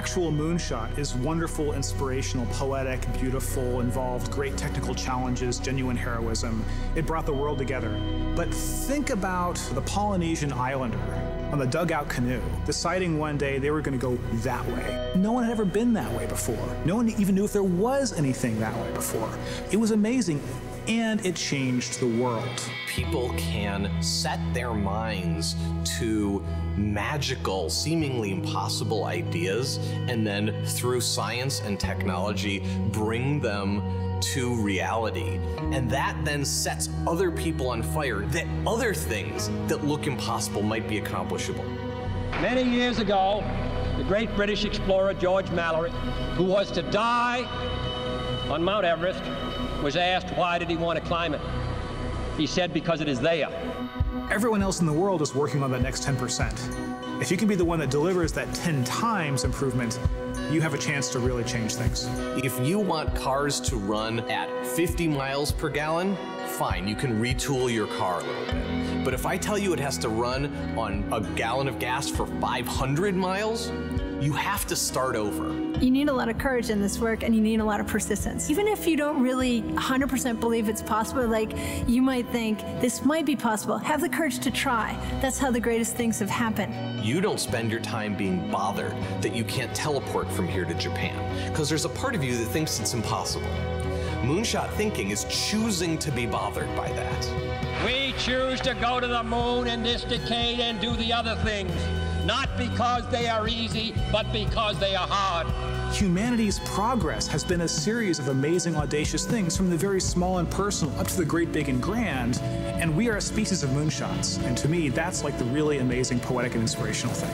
actual moonshot is wonderful, inspirational, poetic, beautiful, involved great technical challenges, genuine heroism. It brought the world together. But think about the Polynesian islander on the dugout canoe, deciding one day they were going to go that way. No one had ever been that way before. No one even knew if there was anything that way before. It was amazing, and it changed the world. People can set their minds to magical, seemingly impossible ideas, and then through science and technology, bring them to reality. And that then sets other people on fire that other things that look impossible might be accomplishable. Many years ago, the great British explorer George Mallory, who was to die on Mount Everest, was asked why did he want to climb it. He said because it is there. Everyone else in the world is working on that next 10%. If you can be the one that delivers that 10 times improvement, you have a chance to really change things. If you want cars to run at 50 miles per gallon, fine, you can retool your car a little bit. But if I tell you it has to run on a gallon of gas for 500 miles, you have to start over. You need a lot of courage in this work and you need a lot of persistence. Even if you don't really 100% believe it's possible, like you might think this might be possible, have the courage to try. That's how the greatest things have happened. You don't spend your time being bothered that you can't teleport from here to Japan, because there's a part of you that thinks it's impossible. Moonshot thinking is choosing to be bothered by that. We choose to go to the moon in this decade and do the other things, not because they are easy, but because they are hard. Humanity's progress has been a series of amazing, audacious things, from the very small and personal up to the great, big, and grand. And we are a species of moonshots. And to me, that's like the really amazing, poetic, and inspirational thing.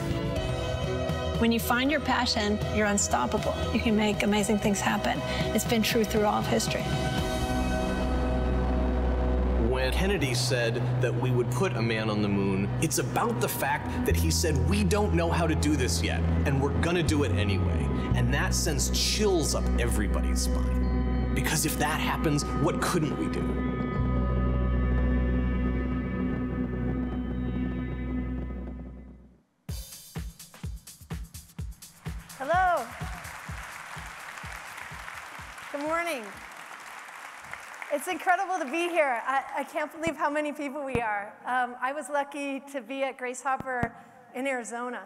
When you find your passion, you're unstoppable. You can make amazing things happen. It's been true through all of history. Kennedy said that we would put a man on the moon, it's about the fact that he said, We don't know how to do this yet, and we're gonna do it anyway. And that sends chills up everybody's spine. Because if that happens, what couldn't we do? It's incredible to be here. I, I can't believe how many people we are. Um, I was lucky to be at Grace Hopper in Arizona.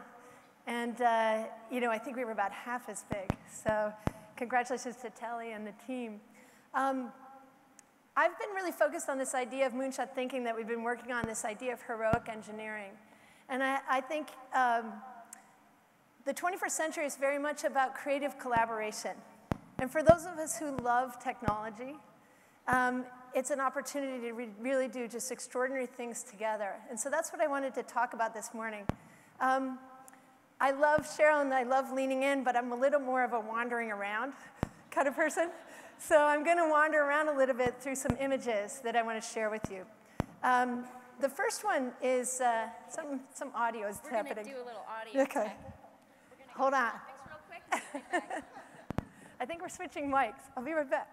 And, uh, you know, I think we were about half as big. So congratulations to Telle and the team. Um, I've been really focused on this idea of moonshot thinking that we've been working on, this idea of heroic engineering. And I, I think um, the 21st century is very much about creative collaboration. And for those of us who love technology, um, it's an opportunity to re really do just extraordinary things together. And so that's what I wanted to talk about this morning. Um, I love Cheryl and I love leaning in, but I'm a little more of a wandering around kind of person. So I'm going to wander around a little bit through some images that I want to share with you. Um, the first one is uh, some, some audio is We're happening. We're going to do a little audio Okay. check. Hold on. Thanks real quick. I think we're switching mics. I'll be right back.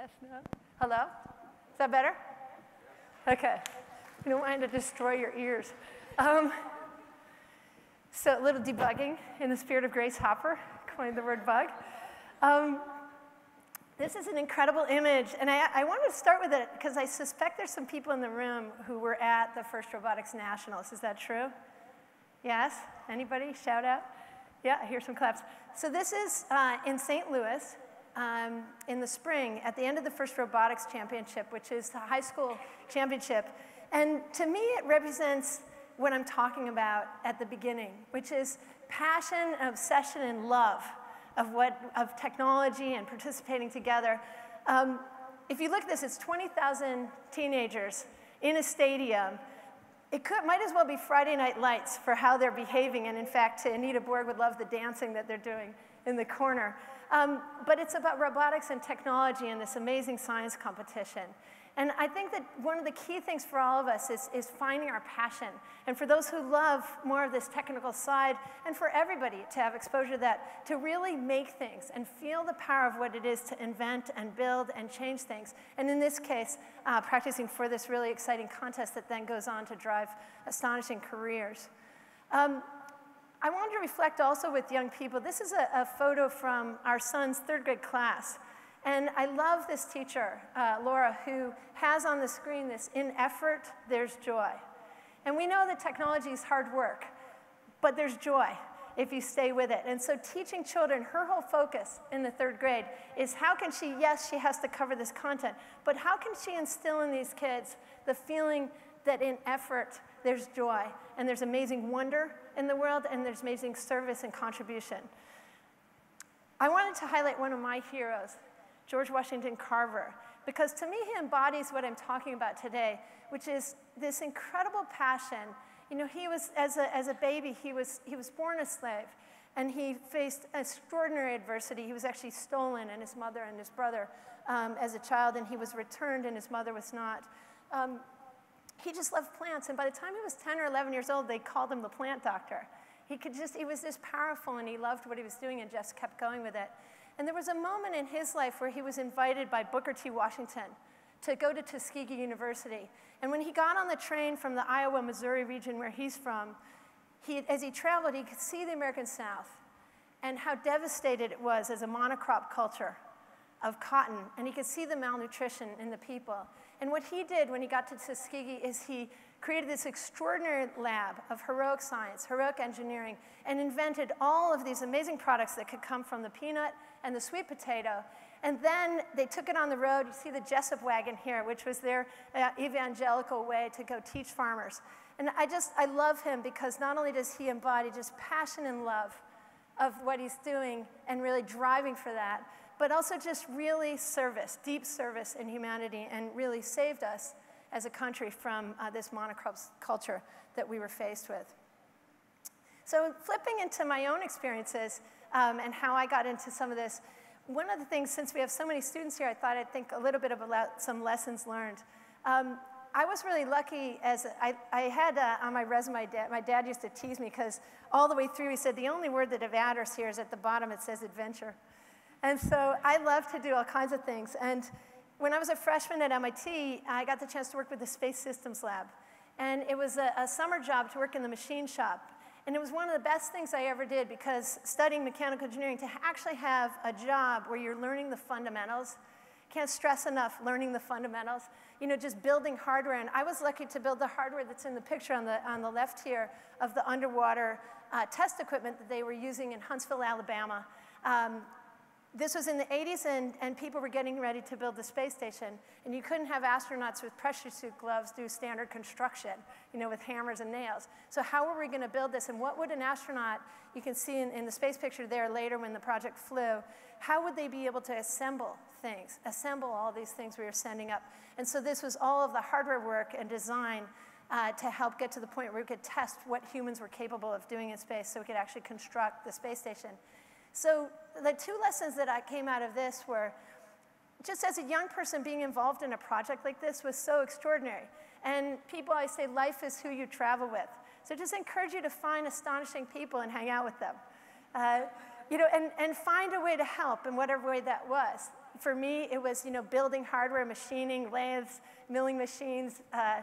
Yes, no? Hello? Is that better? Okay. You don't want to destroy your ears. Um, so a little debugging in the spirit of Grace Hopper, coined the word bug. Um, this is an incredible image, and I, I wanted to start with it because I suspect there's some people in the room who were at the first Robotics Nationals. Is that true? Yes? Anybody? Shout out. Yeah, I hear some claps. So this is uh, in St. Louis um, in the spring at the end of the first robotics championship, which is the high school championship. And to me, it represents what I'm talking about at the beginning, which is passion, obsession, and love of, what, of technology and participating together. Um, if you look at this, it's 20,000 teenagers in a stadium. It could, might as well be Friday Night Lights for how they're behaving. And in fact, Anita Borg would love the dancing that they're doing in the corner. Um, but it's about robotics and technology and this amazing science competition. And I think that one of the key things for all of us is, is finding our passion. And for those who love more of this technical side, and for everybody to have exposure to that, to really make things and feel the power of what it is to invent and build and change things. And in this case, uh, practicing for this really exciting contest that then goes on to drive astonishing careers. Um, I wanted to reflect also with young people. This is a, a photo from our son's third grade class. And I love this teacher, uh, Laura, who has on the screen this in effort, there's joy. And we know that technology is hard work, but there's joy if you stay with it. And so teaching children, her whole focus in the third grade is how can she, yes, she has to cover this content, but how can she instill in these kids the feeling that in effort there's joy and there's amazing wonder in the world and there's amazing service and contribution. I wanted to highlight one of my heroes, George Washington Carver, because to me he embodies what I'm talking about today, which is this incredible passion. You know, he was, as a, as a baby, he was, he was born a slave, and he faced extraordinary adversity. He was actually stolen, and his mother and his brother, um, as a child, and he was returned, and his mother was not. Um, he just loved plants, and by the time he was 10 or 11 years old, they called him the plant doctor. He could just, he was just powerful, and he loved what he was doing and just kept going with it. And there was a moment in his life where he was invited by Booker T. Washington to go to Tuskegee University. And when he got on the train from the Iowa, Missouri region where he's from, he, as he traveled, he could see the American South and how devastated it was as a monocrop culture of cotton. And he could see the malnutrition in the people. And what he did when he got to Tuskegee is he created this extraordinary lab of heroic science, heroic engineering, and invented all of these amazing products that could come from the peanut and the sweet potato. And then they took it on the road. You see the Jesup wagon here, which was their uh, evangelical way to go teach farmers. And I just, I love him because not only does he embody just passion and love of what he's doing and really driving for that, but also just really service, deep service in humanity, and really saved us as a country from uh, this monocrop culture that we were faced with. So, flipping into my own experiences um, and how I got into some of this, one of the things, since we have so many students here, I thought I'd think a little bit about some lessons learned. Um, I was really lucky as I, I had uh, on my resume, my dad, my dad used to tease me because all the way through he said, the only word that matters here is at the bottom, it says adventure. And so I love to do all kinds of things. And when I was a freshman at MIT, I got the chance to work with the Space Systems Lab. And it was a, a, summer job to work in the machine shop. And it was one of the best things I ever did because studying mechanical engineering, to actually have a job where you're learning the fundamentals, can't stress enough learning the fundamentals, you know, just building hardware. And I was lucky to build the hardware that's in the picture on the, on the left here of the underwater uh, test equipment that they were using in Huntsville, Alabama. Um, this was in the 80s, and, and people were getting ready to build the space station. And you couldn't have astronauts with pressure suit gloves do standard construction, you know, with hammers and nails. So how were we going to build this? And what would an astronaut, you can see in, in the space picture there later when the project flew, how would they be able to assemble things, assemble all these things we were sending up? And so this was all of the hardware work and design uh, to help get to the point where we could test what humans were capable of doing in space so we could actually construct the space station. So the two lessons that I came out of this were just as a young person being involved in a project like this was so extraordinary. And people I say life is who you travel with. So just encourage you to find astonishing people and hang out with them. Uh, you know, and, and find a way to help in whatever way that was. For me, it was, you know, building hardware, machining, lathes, milling machines, uh,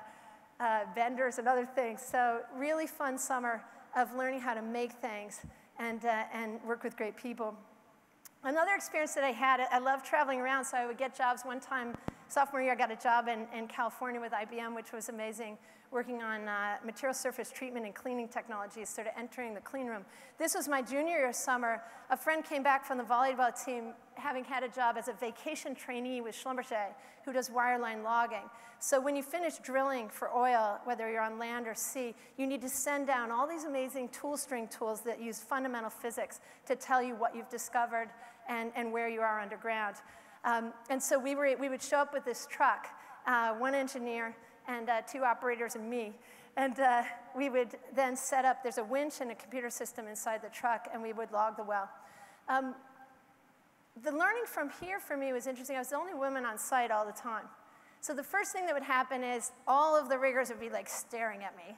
uh, vendors, and other things. So really fun summer of learning how to make things and, uh, and work with great people. Another experience that I had, I love traveling around, so I would get jobs. One time, sophomore year, I got a job in, in California with IBM, which was amazing, working on uh, material surface treatment and cleaning technologies, sort of entering the clean room. This was my junior year summer. A friend came back from the volleyball team having had a job as a vacation trainee with Schlumberger, who does wireline logging. So when you finish drilling for oil, whether you're on land or sea, you need to send down all these amazing tool string tools that use fundamental physics to tell you what you've discovered and, and where you are underground. Um, and so we, were, we would show up with this truck, uh, one engineer and uh, two operators and me. And uh, we would then set up, there's a winch and a computer system inside the truck, and we would log the well. Um, the learning from here for me was interesting. I was the only woman on site all the time. So the first thing that would happen is all of the riggers would be like staring at me.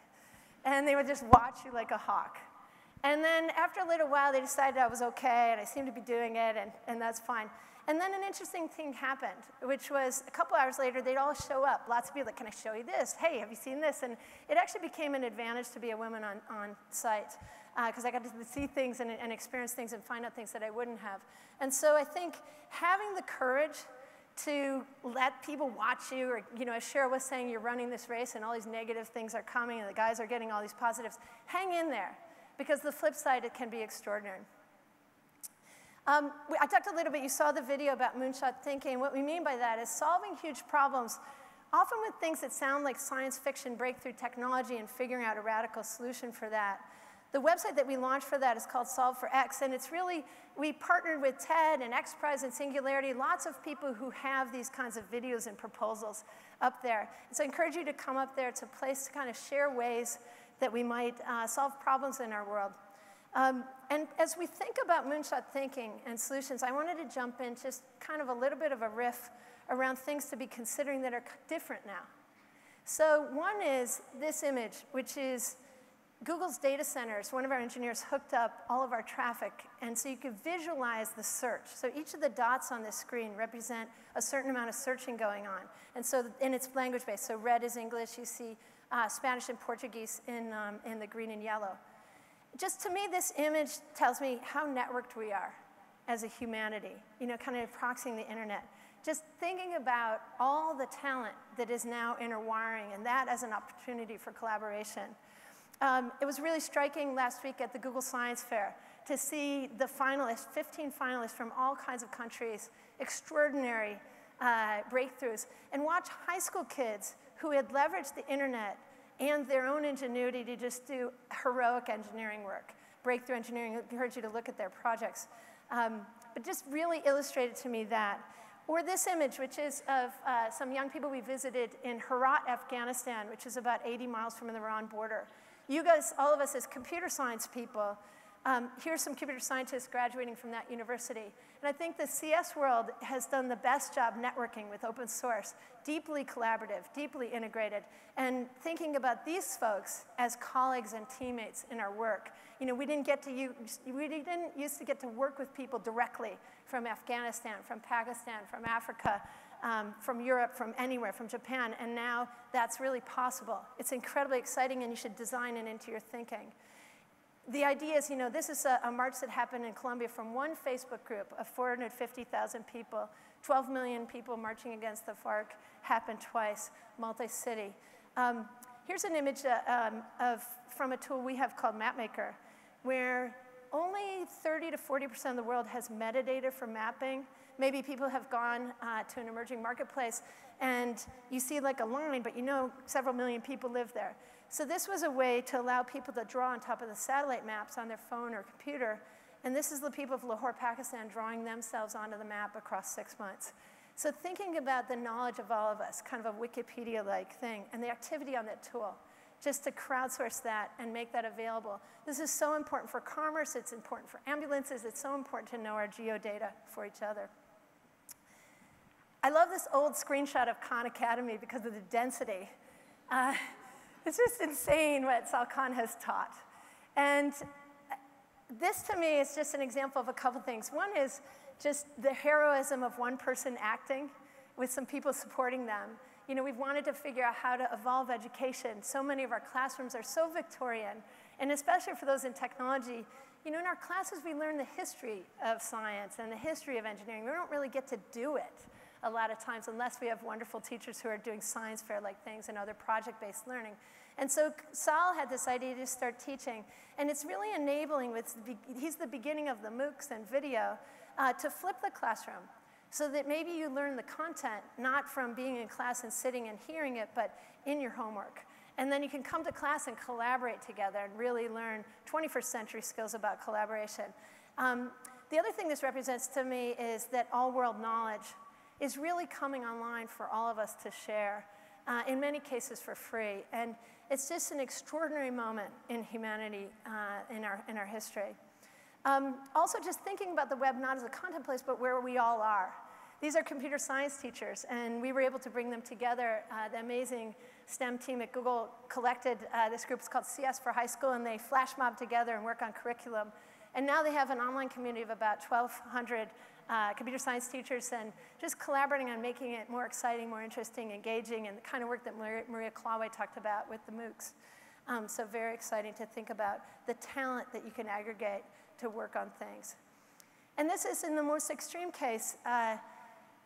And they would just watch you like a hawk. And then after a little while, they decided I was okay and I seemed to be doing it, and, and that's fine. And then an interesting thing happened, which was a couple hours later, they'd all show up. Lots of people like, can I show you this? Hey, have you seen this? And it actually became an advantage to be a woman on, on site because uh, I got to see things and, and experience things and find out things that I wouldn't have. And so I think having the courage to let people watch you, or, you know, as Cheryl was saying, you're running this race and all these negative things are coming and the guys are getting all these positives. Hang in there because the flip side, it can be extraordinary. Um, I talked a little bit, you saw the video about moonshot thinking. What we mean by that is solving huge problems, often with things that sound like science fiction breakthrough technology and figuring out a radical solution for that. The website that we launched for that is called Solve for X, and it's really, we partnered with TED and XPRIZE and Singularity, lots of people who have these kinds of videos and proposals up there. so I encourage you to come up there. It's a place to kind of share ways that we might uh, solve problems in our world. Um, and as we think about moonshot thinking and solutions, I wanted to jump in just kind of a little bit of a riff around things to be considering that are different now. So one is this image, which is Google's data centers, one of our engineers hooked up all of our traffic, and so you could visualize the search. So each of the dots on this screen represent a certain amount of searching going on. And so, in it's language base. so red is English, you see uh, Spanish and Portuguese in, um, in the green and yellow. Just to me, this image tells me how networked we are as a humanity, you know, kind of proxying the internet. Just thinking about all the talent that is now interwiring and that as an opportunity for collaboration. Um, it was really striking last week at the Google Science Fair to see the finalists, 15 finalists from all kinds of countries, extraordinary uh, breakthroughs, and watch high school kids who had leveraged the internet and their own ingenuity to just do heroic engineering work. Breakthrough engineering, I encourage you to look at their projects. Um, but just really illustrated to me that. Or this image, which is of uh, some young people we visited in Herat, Afghanistan, which is about 80 miles from the Iran border. You guys, all of us as computer science people, um, here's some computer scientists graduating from that university. And I think the CS world has done the best job networking with open source, deeply collaborative, deeply integrated, and thinking about these folks as colleagues and teammates in our work. You know, we didn't get to use, we didn't used to get to work with people directly from Afghanistan, from Pakistan, from Africa, um, from Europe, from anywhere, from Japan, and now that's really possible. It's incredibly exciting, and you should design it into your thinking the idea is, you know, this is a, a, march that happened in Colombia from one Facebook group of 450,000 people. 12 million people marching against the FARC happened twice, multi-city. Um, here's an image uh, um, of, from a tool we have called MapMaker, where only 30 to 40% of the world has metadata for mapping. Maybe people have gone uh, to an emerging marketplace and you see like a line, but you know several million people live there. So this was a way to allow people to draw on top of the satellite maps on their phone or computer. And this is the people of Lahore, Pakistan drawing themselves onto the map across six months. So thinking about the knowledge of all of us, kind of a Wikipedia-like thing, and the activity on that tool, just to crowdsource that and make that available. This is so important for commerce, it's important for ambulances, it's so important to know our geodata for each other. I love this old screenshot of Khan Academy because of the density. Uh, it's just insane what Sal Khan has taught. And this to me is just an example of a couple things. One is just the heroism of one person acting with some people supporting them. You know, we've wanted to figure out how to evolve education. So many of our classrooms are so Victorian, and especially for those in technology, you know, in our classes we learn the history of science and the history of engineering. We don't really get to do it a lot of times unless we have wonderful teachers who are doing science fair-like things and other project-based learning. And so Sal had this idea to start teaching, and it's really enabling with, he's the beginning of the MOOCs and video, uh, to flip the classroom so that maybe you learn the content not from being in class and sitting and hearing it, but in your homework. And then you can come to class and collaborate together and really learn 21st century skills about collaboration. Um, the other thing this represents to me is that all world knowledge is really coming online for all of us to share, uh, in many cases for free. And it's just an extraordinary moment in humanity, uh, in, our, in our history. Um, also, just thinking about the web not as a content place, but where we all are. These are computer science teachers, and we were able to bring them together. Uh, the amazing STEM team at Google collected uh, this group, it's called CS for High School, and they flash mob together and work on curriculum. And now they have an online community of about 1,200 uh, computer science teachers and just collaborating on making it more exciting, more interesting, engaging, and the kind of work that Maria, Klawe talked about with the MOOCs. Um, so very exciting to think about the talent that you can aggregate to work on things. And this is in the most extreme case. Uh,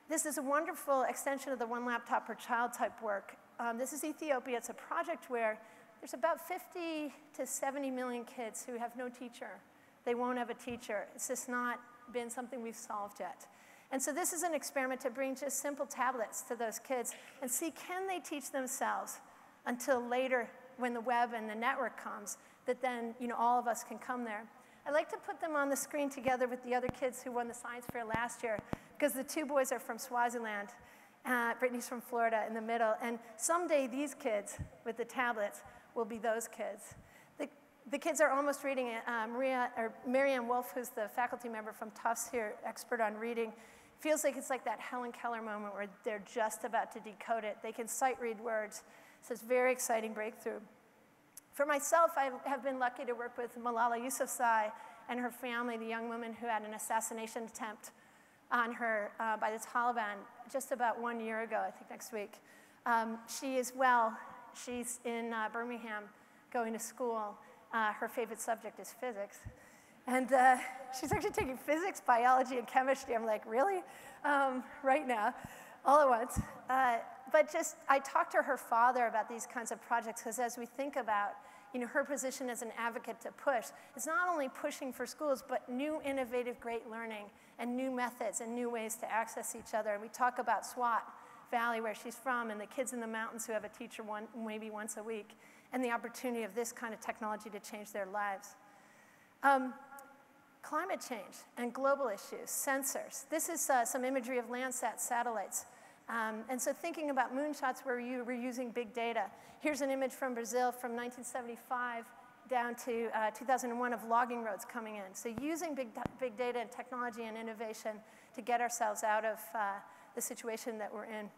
this is a wonderful extension of the one laptop per child type work. Um, this is Ethiopia. It's a project where there's about 50 to 70 million kids who have no teacher. They won't have a teacher. It's just not been something we've solved yet. And so this is an experiment to bring just simple tablets to those kids and see can they teach themselves until later when the web and the network comes that then you know all of us can come there. I like to put them on the screen together with the other kids who won the science fair last year because the two boys are from Swaziland. Uh, Brittany's from Florida in the middle. And someday these kids with the tablets will be those kids. The, kids are almost reading it. Uh, Maria, or Maryanne Wolf, who's the faculty member from Tufts here, expert on reading, feels like it's like that Helen Keller moment where they're just about to decode it. They can sight read words. So it's very exciting breakthrough. For myself, I have been lucky to work with Malala Yousafzai and her family, the young woman who had an assassination attempt on her uh, by the Taliban just about one year ago, I think next week. Um, she is well. She's in uh, Birmingham going to school. Uh, her favorite subject is physics. And uh, she's actually taking physics, biology, and chemistry. I'm like, really? Um, right now, all at once. Uh, but just, I talked to her father about these kinds of projects because as we think about you know, her position as an advocate to push, it's not only pushing for schools, but new innovative great learning and new methods and new ways to access each other. And we talk about Swat Valley, where she's from, and the kids in the mountains who have a teacher one, maybe once a week, and the opportunity of this kind of technology to change their lives. Um, climate change and global issues, sensors. This is uh, some imagery of Landsat satellites. Um, and so thinking about moonshots where you were using big data. Here's an image from Brazil from 1975 down to uh, 2001 of logging roads coming in. So using big, big data and technology and innovation to get ourselves out of uh, the situation that we're in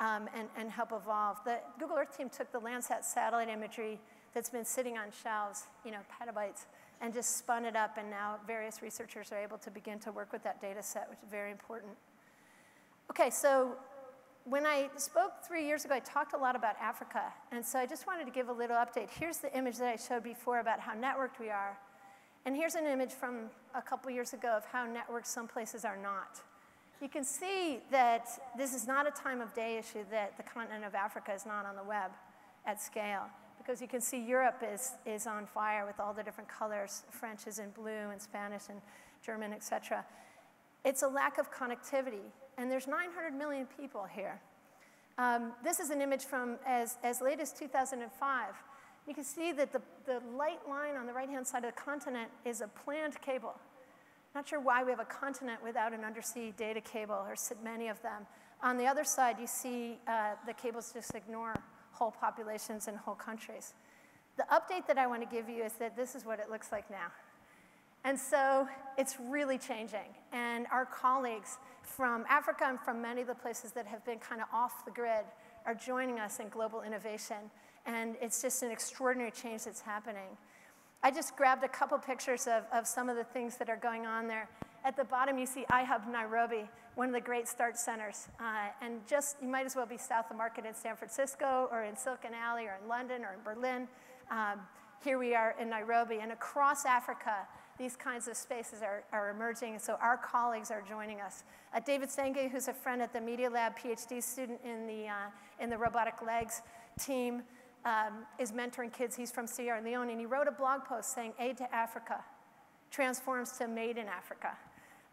um, and, and help evolve. The Google Earth team took the Landsat satellite imagery that's been sitting on shelves, you know, petabytes, and just spun it up, and now various researchers are able to begin to work with that data set, which is very important. Okay, so when I spoke three years ago, I talked a lot about Africa. And so I just wanted to give a little update. Here's the image that I showed before about how networked we are. And here's an image from a couple years ago of how networked some places are not. You can see that this is not a time of day issue that the continent of Africa is not on the web at scale. Because you can see Europe is, is on fire with all the different colors. French is in blue and Spanish and German, et cetera. It's a lack of connectivity and there's 900 million people here. Um, this is an image from as, as late as 2005. You can see that the, the light line on the right-hand side of the continent is a planned cable. Not sure why we have a continent without an undersea data cable, or many of them. On the other side, you see uh, the cables just ignore whole populations and whole countries. The update that I want to give you is that this is what it looks like now. And so it's really changing. And our colleagues from Africa and from many of the places that have been kind of off the grid are joining us in global innovation. And it's just an extraordinary change that's happening. I just grabbed a couple pictures of, of some of the things that are going on there. At the bottom, you see iHub Nairobi, one of the great start centers. Uh, and just, you might as well be south of Market in San Francisco or in Silicon Alley or in London or in Berlin. Um, here we are in Nairobi. And across Africa, these kinds of spaces are, are emerging. So our colleagues are joining us. Uh, David Sengeh, who's a friend at the Media Lab, PhD student in the, uh, in the robotic legs team, um, is mentoring kids. He's from Sierra Leone, and he wrote a blog post saying, Aid to Africa transforms to Made in Africa.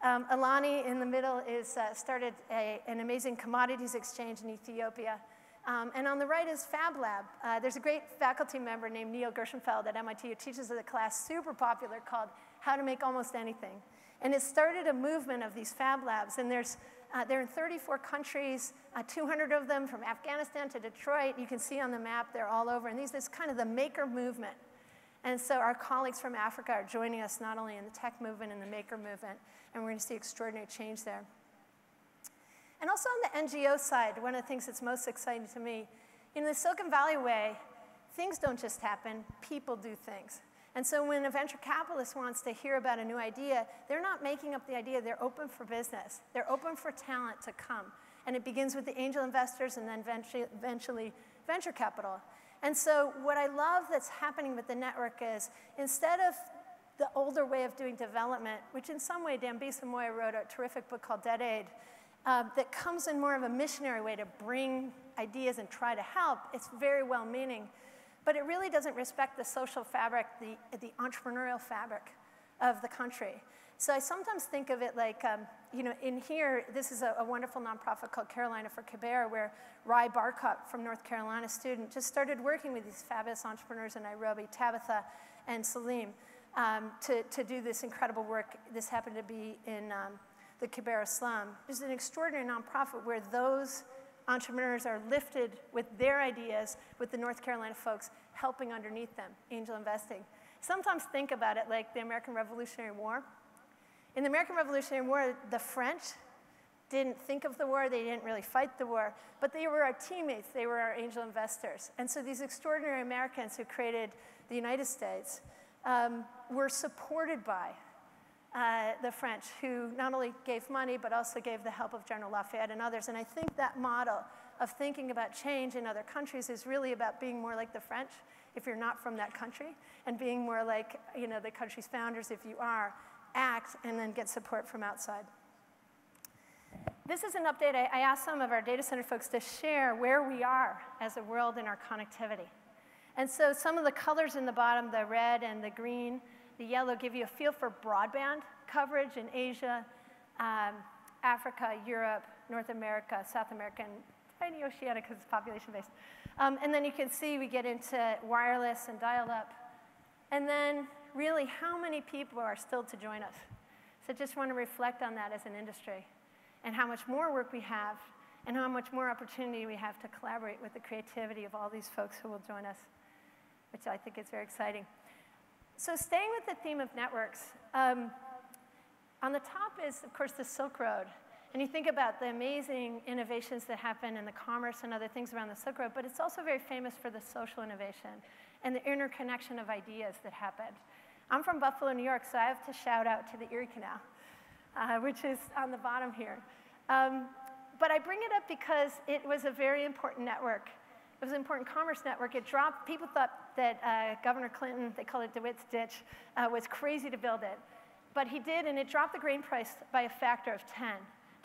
Um, Eleni in the middle is uh, started a, an amazing commodities exchange in Ethiopia. Um, and on the right is Fab Lab. Uh, there's a great faculty member named Neil Gershenfeld at MIT who teaches a class super popular called How to Make Almost Anything. And it started a movement of these Fab Labs. And there's, uh, they're in 34 countries, uh, 200 of them from Afghanistan to Detroit. You can see on the map, they're all over. And these, this kind of the maker movement. And so our colleagues from Africa are joining us not only in the tech movement and the maker movement, and we're going to see extraordinary change there. And also on the NGO side, one of the things that's most exciting to me, in the Silicon Valley way, things don't just happen, people do things. And so when a venture capitalist wants to hear about a new idea, they're not making up the idea, they're open for business. They're open for talent to come. And it begins with the angel investors and then eventually venture capital. And so what I love that's happening with the network is instead of the older way of doing development, which in some way Dambisa Moyo wrote a terrific book called Dead Aid, uh, that comes in more of a missionary way to bring ideas and try to help. It's very well meaning. But it really doesn't respect the social fabric, the, the entrepreneurial fabric of the country. So I sometimes think of it like, um, you know, in here, this is a, a, wonderful nonprofit called Carolina for Kibera, where Rye Barcott from North Carolina student just started working with these fabulous entrepreneurs in Nairobi, Tabitha and Salim, um, to, to do this incredible work. This happened to be in um, the Kibera slum. It's an extraordinary nonprofit where those entrepreneurs are lifted with their ideas with the North Carolina folks helping underneath them, angel investing. Sometimes think about it like the American Revolutionary War. In the American Revolutionary War, the French didn't think of the war, they didn't really fight the war, but they were our teammates, they were our angel investors. And so these extraordinary Americans who created the United States um, were supported by uh, the French, who not only gave money, but also gave the help of General Lafayette and others. And I think that model of thinking about change in other countries is really about being more like the French, if you're not from that country, and being more like you know, the country's founders, if you are, act and then get support from outside. This is an update. I, I asked some of our data center folks to share where we are as a world in our connectivity. And so some of the colors in the bottom, the red and the green, the yellow give you a feel for broadband coverage in Asia, um, Africa, Europe, North America, South America, and tiny Oceania because it's population based. Um, and then you can see we get into wireless and dial up. And then really how many people are still to join us. So just want to reflect on that as an industry and how much more work we have and how much more opportunity we have to collaborate with the creativity of all these folks who will join us, which I think is very exciting. So staying with the theme of networks, um, on the top is, of course, the Silk Road. And you think about the amazing innovations that happen in the commerce and other things around the Silk Road, but it's also very famous for the social innovation and the interconnection of ideas that happened. I'm from Buffalo, New York, so I have to shout out to the Erie Canal, uh, which is on the bottom here. Um, but I bring it up because it was a very important network it was an important commerce network. It dropped, people thought that uh, Governor Clinton, they call it DeWitt's ditch, uh, was crazy to build it. But he did, and it dropped the grain price by a factor of 10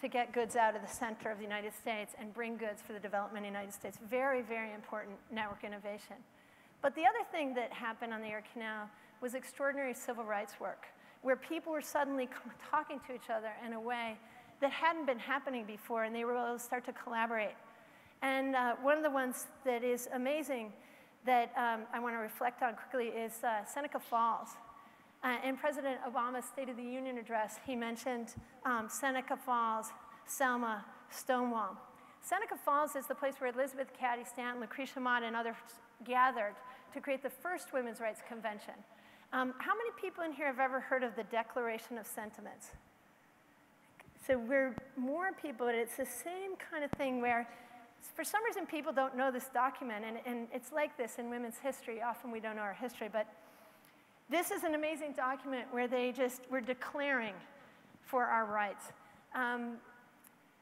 to get goods out of the center of the United States and bring goods for the development of the United States. Very, very important network innovation. But the other thing that happened on the Erie Canal was extraordinary civil rights work, where people were suddenly talking to each other in a way that hadn't been happening before, and they were able to start to collaborate and uh, one of the ones that is amazing that um, I want to reflect on quickly is uh, Seneca Falls. Uh, in President Obama's State of the Union address, he mentioned um, Seneca Falls, Selma, Stonewall. Seneca Falls is the place where Elizabeth Cady Stanton, Lucretia Mott, and others gathered to create the first women's rights convention. Um, how many people in here have ever heard of the Declaration of Sentiments? So we're more people, but it's the same kind of thing where for some reason, people don't know this document, and, and it's like this in women's history. Often we don't know our history, but this is an amazing document where they just were declaring for our rights. Um,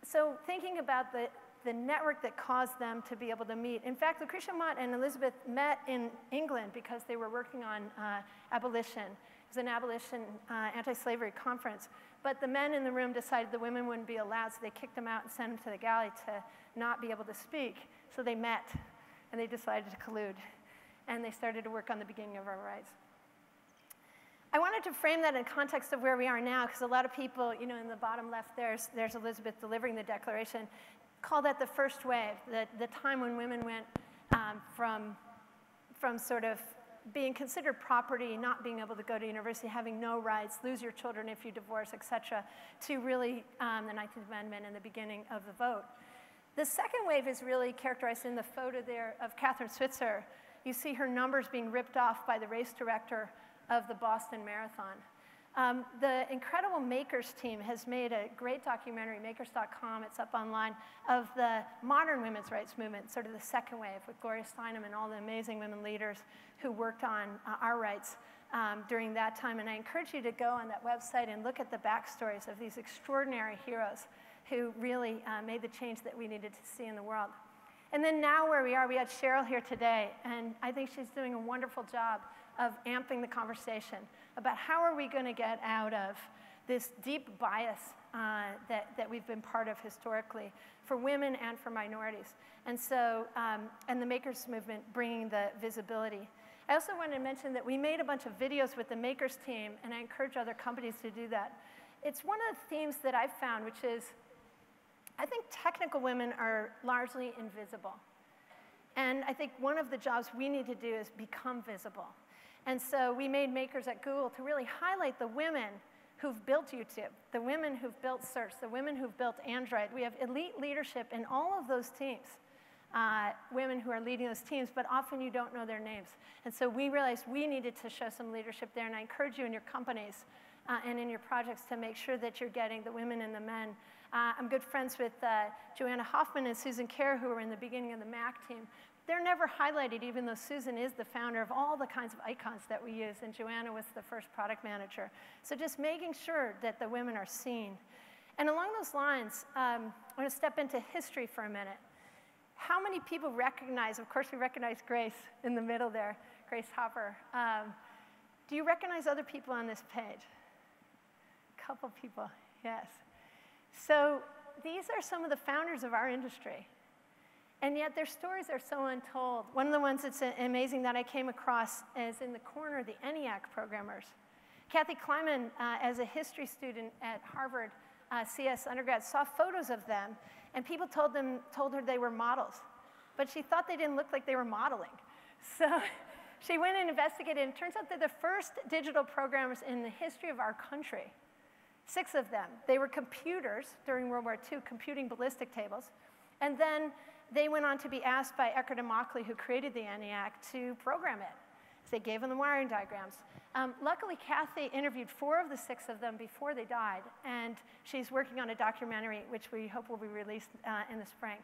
so thinking about the, the network that caused them to be able to meet. In fact, Lucretia Mott and Elizabeth met in England because they were working on uh, abolition. It was an abolition uh, anti-slavery conference. But the men in the room decided the women wouldn't be allowed, so they kicked them out and sent them to the galley to not be able to speak. So they met and they decided to collude. And they started to work on the beginning of our rights. I wanted to frame that in context of where we are now, because a lot of people, you know, in the bottom left, there's, there's Elizabeth delivering the declaration, call that the first wave, the, the time when women went um, from, from sort of being considered property, not being able to go to university, having no rights, lose your children if you divorce, et cetera, to really um, the 19th Amendment and the beginning of the vote. The second wave is really characterized in the photo there of Kathrine Switzer. you see her numbers being ripped off by the race director of the Boston Marathon. Um, the incredible Makers team has made a great documentary, makers.com, it's up online, of the modern women's rights movement, sort of the second wave, with Gloria Steinem and all the amazing women leaders who worked on uh, our rights um, during that time. And I encourage you to go on that website and look at the backstories of these extraordinary heroes who really uh, made the change that we needed to see in the world. And then now where we are, we had Cheryl here today, and I think she's doing a wonderful job of amping the conversation about how are we going to get out of this deep bias uh, that, that we've been part of historically for women and for minorities. And so, um, and the Makers Movement bringing the visibility. I also wanted to mention that we made a bunch of videos with the Makers team, and I encourage other companies to do that. It's one of the themes that I've found, which is I think technical women are largely invisible. And I think one of the jobs we need to do is become visible. And so we made Makers at Google to really highlight the women who've built YouTube, the women who've built search, the women who've built Android. We have elite leadership in all of those teams, uh, women who are leading those teams, but often you don't know their names. And so we realized we needed to show some leadership there, and I encourage you in your companies uh, and in your projects to make sure that you're getting the women and the men. Uh, I'm good friends with uh, Joanna Hoffman and Susan Kare, who were in the beginning of the Mac team. They're never highlighted, even though Susan is the founder of all the kinds of icons that we use, and Joanna was the first product manager. So just making sure that the women are seen. And along those lines, um, I want to step into history for a minute. How many people recognize, of course, we recognize Grace in the middle there, Grace Hopper. Um, do you recognize other people on this page? A couple people, yes. So these are some of the founders of our industry. And yet their stories are so untold. One of the ones that's amazing that I came across is in the corner, the ENIAC programmers. Kathy Kleiman, uh, as a history student at Harvard uh, CS undergrad, saw photos of them, and people told, them, told her they were models. But she thought they didn't look like they were modeling. So she went and investigated, and turns out they're the first digital programmers in the history of our country. Six of them. They were computers during World War II, computing ballistic tables. And then they went on to be asked by Eckert and Mauchly, who created the ENIAC, to program it. So they gave them the wiring diagrams. Um, luckily, Kathy interviewed four of the six of them before they died, and she's working on a documentary which we hope will be released uh, in the spring.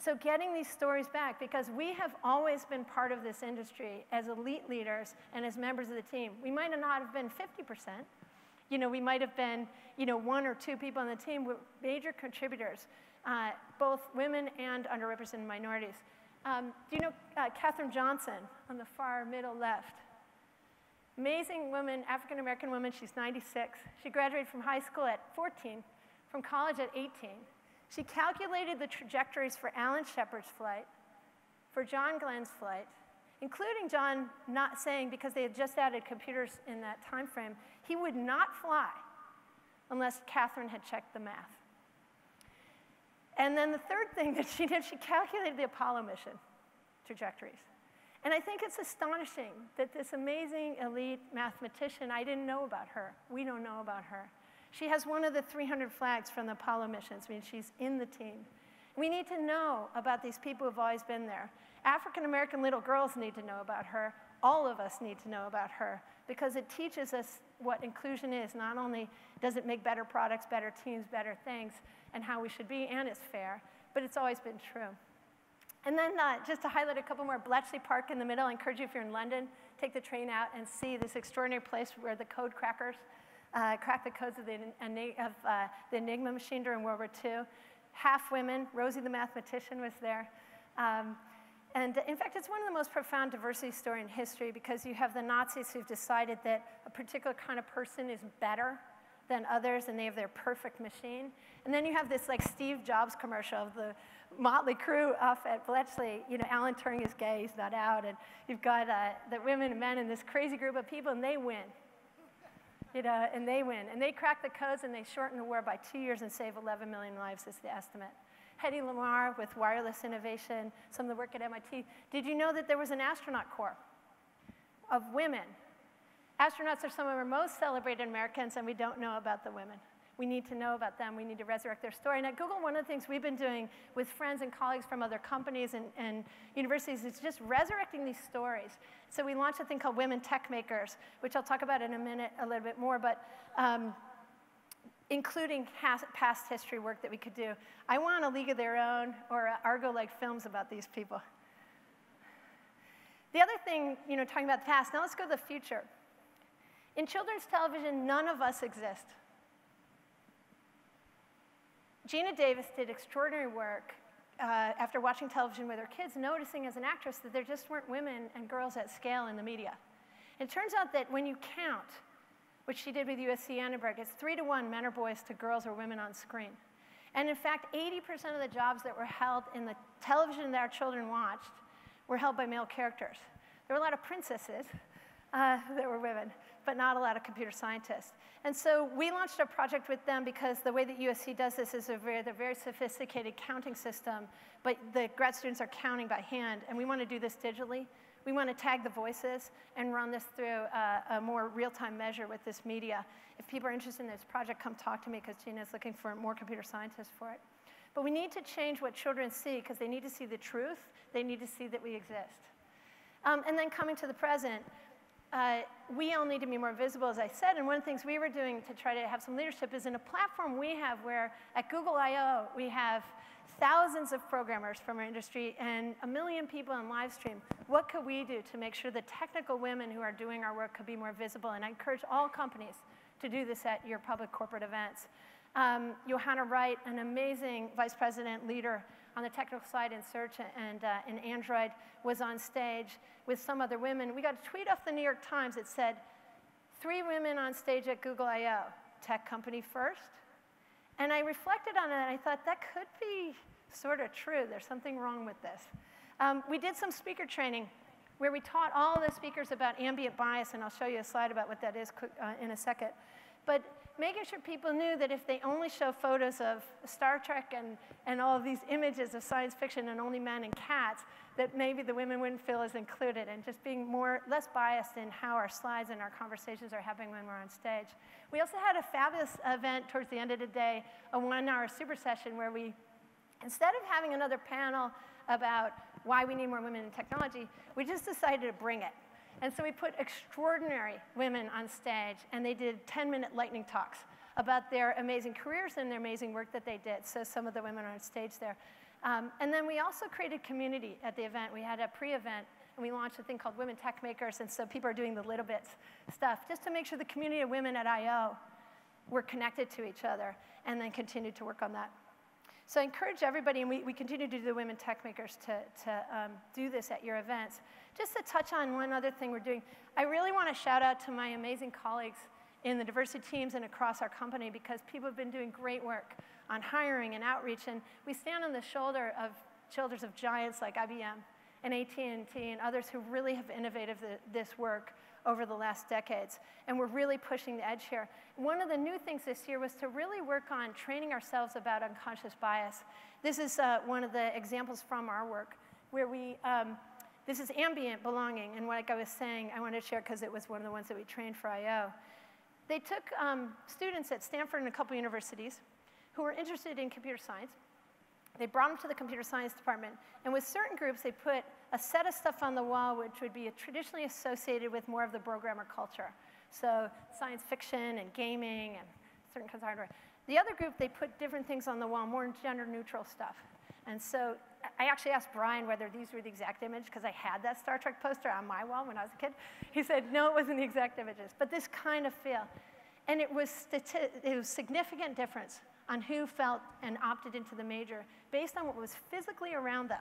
So getting these stories back, because we have always been part of this industry as elite leaders and as members of the team. We might not have been 50%. You know, we might have been, you know, one or two people on the team were major contributors uh, both women and underrepresented minorities. Um, do you know uh, Katherine Johnson on the far middle left? Amazing woman, African American woman, she's 96. She graduated from high school at 14, from college at 18. She calculated the trajectories for Alan Shepard's flight, for John Glenn's flight, including John not saying, because they had just added computers in that time frame, he would not fly unless Katherine had checked the math. And then the third thing that she did, she calculated the Apollo mission trajectories. And I think it's astonishing that this amazing elite mathematician, I didn't know about her. We don't know about her. She has one of the 300 flags from the Apollo missions. I mean, she's in the team. We need to know about these people who've always been there. African American little girls need to know about her. All of us need to know about her because it teaches us what inclusion is. Not only does it make better products, better teams, better things, and how we should be, and it's fair, but it's always been true. And then uh, just to highlight a couple more, Bletchley Park in the middle, I encourage you if you're in London, take the train out and see this extraordinary place where the code crackers uh, cracked the codes of, the, of uh, the Enigma machine during World War II. Half women, Rosie the mathematician was there. Um, and in fact, it's one of the most profound diversity stories in history because you have the Nazis who've decided that a particular kind of person is better than others and they have their perfect machine. And then you have this like Steve Jobs commercial of the motley crew off at Bletchley. You know, Alan Turing is gay, he's not out. And you've got uh, the women and men and this crazy group of people and they win. You know, and they win. And they crack the codes and they shorten the war by two years and save 11 million lives is the estimate. Hedy Lamarr with wireless innovation, some of the work at MIT. Did you know that there was an astronaut corps of women Astronauts are some of our most celebrated Americans, and we don't know about the women. We need to know about them. We need to resurrect their story. And at Google, one of the things we've been doing with friends and colleagues from other companies and, and universities is just resurrecting these stories. So we launched a thing called Women Tech Makers, which I'll talk about in a minute a little bit more. But um, including past history work that we could do. I want a League of Their Own or Argo-like films about these people. The other thing, you know, talking about the past, now let's go to the future. In children's television, none of us exist. Geena Davis did extraordinary work uh, after watching television with her kids, noticing as an actress that there just weren't women and girls at scale in the media. It turns out that when you count, which she did with USC Annenberg, it's three to one men or boys to girls or women on screen. And in fact, 80% of the jobs that were held in the television that our children watched were held by male characters. There were a lot of princesses uh, that were women, but not a lot of computer scientists. And so we launched a project with them because the way that USC does this is a very, a very sophisticated counting system, but the grad students are counting by hand, and we want to do this digitally. We want to tag the voices and run this through a, a more real-time measure with this media. If people are interested in this project, come talk to me because Geena's looking for more computer scientists for it. But we need to change what children see because they need to see the truth. They need to see that we exist. Um, and then coming to the present, uh, we all need to be more visible, as I said. And one of the things we were doing to try to have some leadership is in a platform we have where at Google I.O. we have thousands of programmers from our industry and a million people in live stream. What could we do to make sure the technical women who are doing our work could be more visible? And I encourage all companies to do this at your public corporate events. Um, Johanna Wright, an amazing vice president leader on the technical side in search and uh, in Android, was on stage with some other women. We got a tweet off the New York Times that said, three women on stage at Google I.O., tech company first. And I reflected on it and I thought that could be sort of true. There's something wrong with this. Um, we did some speaker training where we taught all the speakers about ambient bias, and I'll show you a slide about what that is uh, in a second. But making sure people knew that if they only show photos of Star Trek and, and all these images of science fiction and only men and cats, that maybe the women wouldn't feel as included and just being more, less biased in how our slides and our conversations are happening when we're on stage. We also had a fabulous event towards the end of the day, a one hour super session where we, instead of having another panel about why we need more women in technology, we just decided to bring it. And so we put extraordinary women on stage, and they did 10 minute lightning talks about their amazing careers and their amazing work that they did. So some of the women are on stage there. Um, and then we also created community at the event. We had a pre-event, and we launched a thing called Women Techmakers, and so people are doing the little bits stuff just to make sure the community of women at I.O. were connected to each other, and then continued to work on that. So I encourage everybody, and we, we continue to do the Women Techmakers to, to um, do this at your events. Just to touch on one other thing we're doing, I really want to shout out to my amazing colleagues in the diversity teams and across our company because people have been doing great work on hiring and outreach. And we stand on the shoulder of shoulders of giants like IBM and AT&T and others who really have innovated this work over the last decades. And we're really pushing the edge here. One of the new things this year was to really work on training ourselves about unconscious bias. This is uh, one of the examples from our work where we, um, this is ambient belonging. And like I was saying, I wanted to share because it was one of the ones that we trained for I.O. They took um, students at Stanford and a couple universities who were interested in computer science. They brought them to the computer science department, and with certain groups, they put a set of stuff on the wall which would be traditionally associated with more of the programmer culture. So science fiction and gaming and certain kinds of hardware. The other group, they put different things on the wall, more gender neutral stuff. And so I actually asked Brian whether these were the exact image because I had that Star Trek poster on my wall when I was a kid. He said, no, it wasn't the exact images, but this kind of feel. And it was, it was significant difference on who felt and opted into the major based on what was physically around them.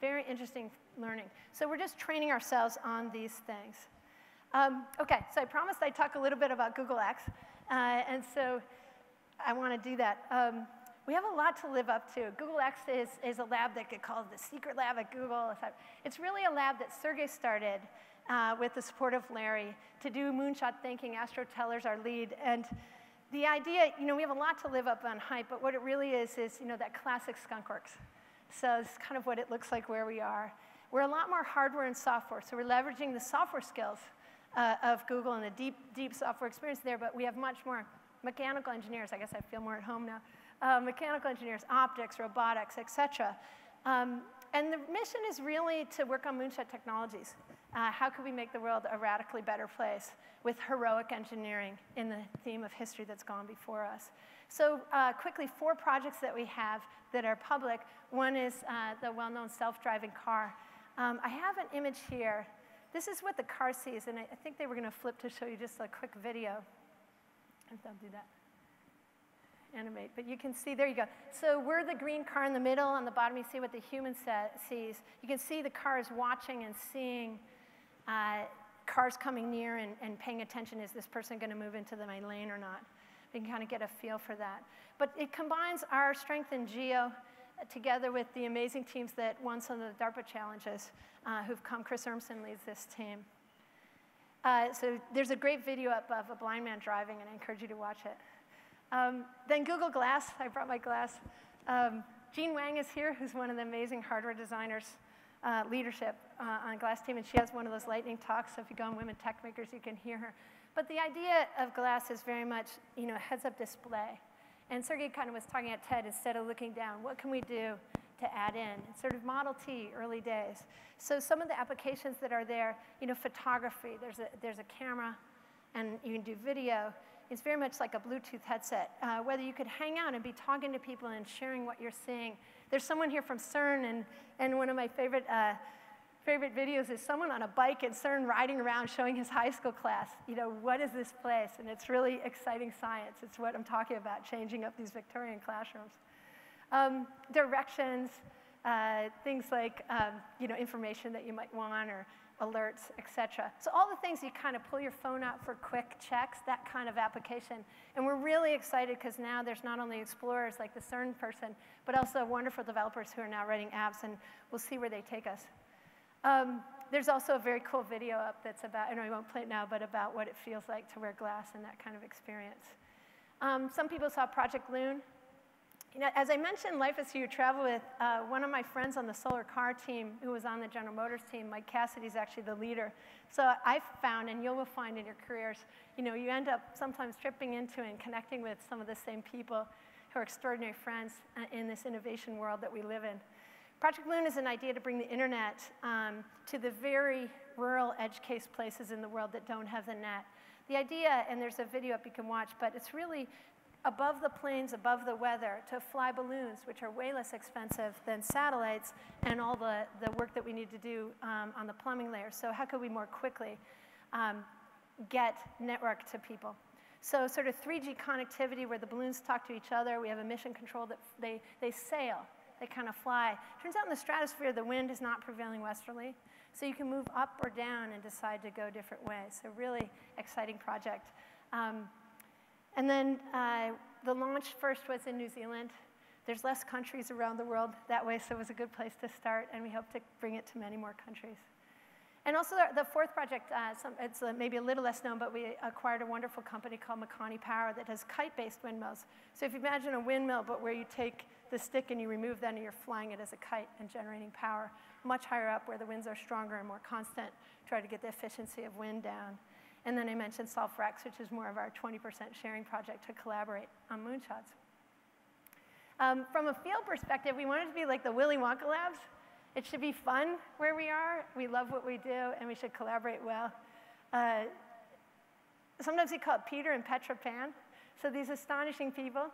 Very interesting learning. So we're just training ourselves on these things. Um, okay, so I promised I'd talk a little bit about Google X, uh, and so I want to do that. Um, we have a lot to live up to. Google X is, is a lab that get called the secret lab at Google. It's really a lab that Sergey started uh, with the support of Larry to do moonshot thinking. Astro Teller's our lead. And the idea, you know, we have a lot to live up on hype, but what it really is is, you know, that classic skunkworks. So it's kind of what it looks like where we are. We're a lot more hardware and software, so we're leveraging the software skills uh, of Google and the deep, deep software experience there, but we have much more mechanical engineers, I guess I feel more at home now, uh, mechanical engineers, optics, robotics, et cetera. Um, and the mission is really to work on moonshot technologies. Uh, how could we make the world a radically better place with heroic engineering in the theme of history that's gone before us? So uh, quickly, four projects that we have that are public. One is uh, the well-known self-driving car. Um, I have an image here. This is what the car sees, and I, I think they were going to flip to show you just a quick video. If they'll do that animate, but you can see, there you go. So we're the green car in the middle. On the bottom, you see what the human set, sees. You can see the car is watching and seeing uh, cars coming near and, and, paying attention. Is this person going to move into the, my lane or not? We can kind of get a feel for that. But it combines our strength in geo uh, together with the amazing teams that won some of the DARPA challenges uh, who've come. Chris Urmson leads this team. Uh, so there's a great video up of a blind man driving, and I encourage you to watch it. Um, then Google Glass, I brought my glass. Um, Jean Wang is here, who's one of the amazing hardware designers, uh, leadership uh, on Glass team, and she has one of those lightning talks, so if you go on Women Techmakers, you can hear her. But the idea of Glass is very much, you know, heads-up display. And Sergey kind of was talking at TED, instead of looking down, what can we do to add in? It's sort of Model T, early days. So some of the applications that are there, you know, photography, there's a, there's a camera, and you can do video. It's very much like a Bluetooth headset, uh, whether you could hang out and be talking to people and sharing what you're seeing. There's someone here from CERN, and, and one of my favorite, uh, favorite videos is someone on a bike at CERN riding around showing his high school class, you know, what is this place? And it's really exciting science. It's what I'm talking about, changing up these Victorian classrooms. Um, directions, uh, things like, um, you know, information that you might want or alerts, etc. So all the things you kind of pull your phone out for quick checks, that kind of application. And we're really excited because now there's not only explorers like the CERN person, but also wonderful developers who are now writing apps, and we'll see where they take us. Um, there's also a very cool video up that's about, I know I won't play it now, but about what it feels like to wear glass and that kind of experience. Um, some people saw Project Loon. You know, as I mentioned, Life is Who You Travel With, uh, one of my friends on the solar car team who was on the General Motors team, Mike Cassidy, is actually the leader. So I've found, and you will find in your careers, you know, you end up sometimes tripping into and connecting with some of the same people who are extraordinary friends uh, in this innovation world that we live in. Project Loon is an idea to bring the internet um, to the very rural edge case places in the world that don't have the net. The idea, and there's a video up you can watch, but it's really above the planes, above the weather, to fly balloons, which are way less expensive than satellites, and all the, the work that we need to do um, on the plumbing layer. So how could we more quickly um, get network to people? So sort of 3G connectivity where the balloons talk to each other. We have a mission control that they, they sail, they kind of fly. Turns out in the stratosphere, the wind is not prevailing westerly. So you can move up or down and decide to go different ways. So really exciting project. Um, and then uh, the launch first was in New Zealand. There's less countries around the world that way, so it was a good place to start, and we hope to bring it to many more countries. And also the fourth project, uh, some, it's uh, maybe a little less known, but we acquired a wonderful company called Makani Power that does kite-based windmills. So if you imagine a windmill, but where you take the stick and you remove that and you're flying it as a kite and generating power much higher up where the winds are stronger and more constant, try to get the efficiency of wind down. And then I mentioned SolveFor-X, which is more of our 20% sharing project to collaborate on moonshots. Um, from a field perspective, we wanted to be like the Willy Wonka labs. It should be fun where we are. We love what we do, and we should collaborate well. Uh, sometimes we call it Peter and Petra Pan. So these astonishing people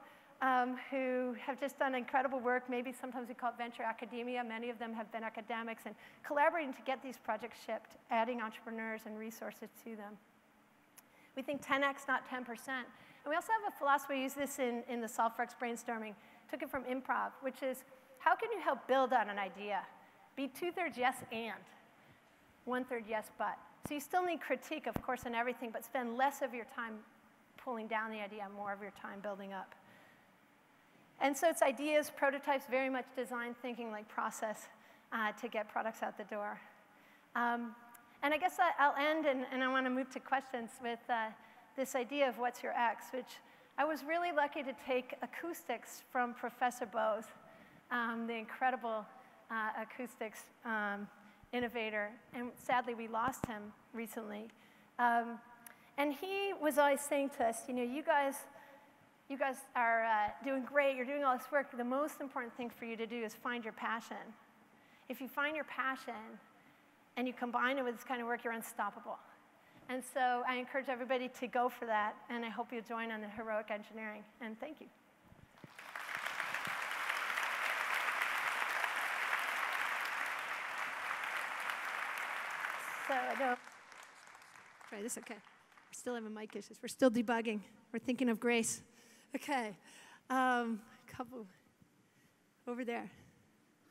um, who have just done incredible work. Maybe sometimes we call it venture academia. Many of them have been academics and collaborating to get these projects shipped, adding entrepreneurs and resources to them. We think 10x, not 10%. And we also have a philosophy, we use this in, in the SolveFor-X brainstorming, took it from improv, which is how can you help build on an idea? Be two thirds yes and, one third yes but. So you still need critique, of course, in everything, but spend less of your time pulling down the idea, more of your time building up. And so it's ideas, prototypes, very much design thinking like process uh, to get products out the door. Um, and I guess I, will end, and, and I want to move to questions with uh, this idea of what's your X, which I was really lucky to take acoustics from Professor Bose, um, the incredible uh, acoustics um, innovator. And sadly, we lost him recently. Um, and he was always saying to us, you know, you guys, You guys are uh, doing great. You're doing all this work. The most important thing for you to do is find your passion. If you find your passion and you combine it with this kind of work, you're unstoppable. And so I encourage everybody to go for that, and I hope you'll join on the heroic engineering. And thank you. So I. Right, this okay. We're still having mic issues. We're still debugging. We're thinking of grace. Okay. Um, couple over there.